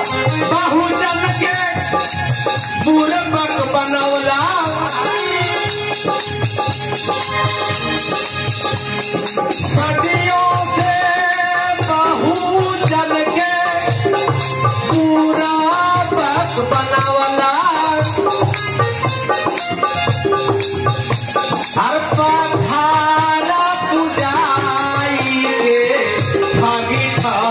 बहुजन के पूर्वक बनौला सदियों से बहुजन के पूर्वक बनौला पुजाई के भागी भागी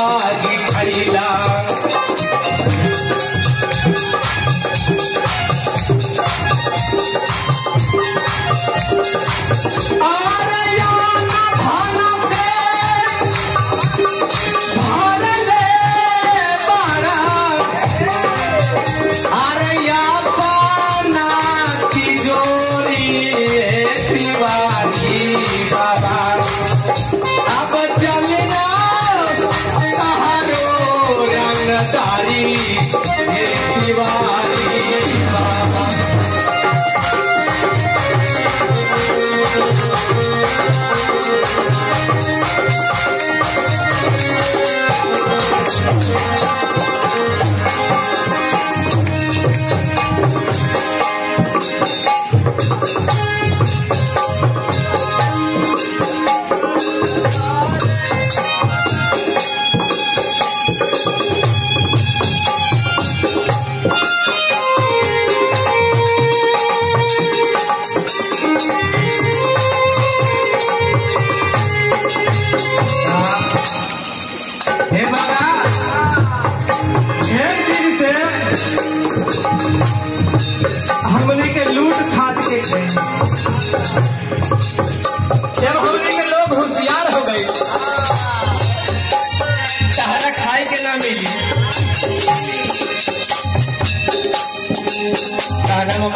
रंगदारी हे हमने के लूट खाट के गए जब हमने के लोग होशियार हो गए सहारा खाए के ना मिली। गाना में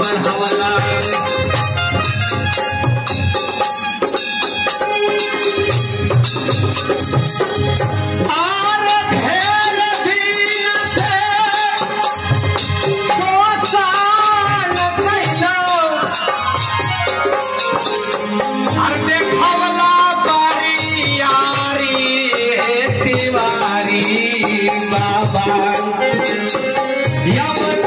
पढ़वला Cowboy.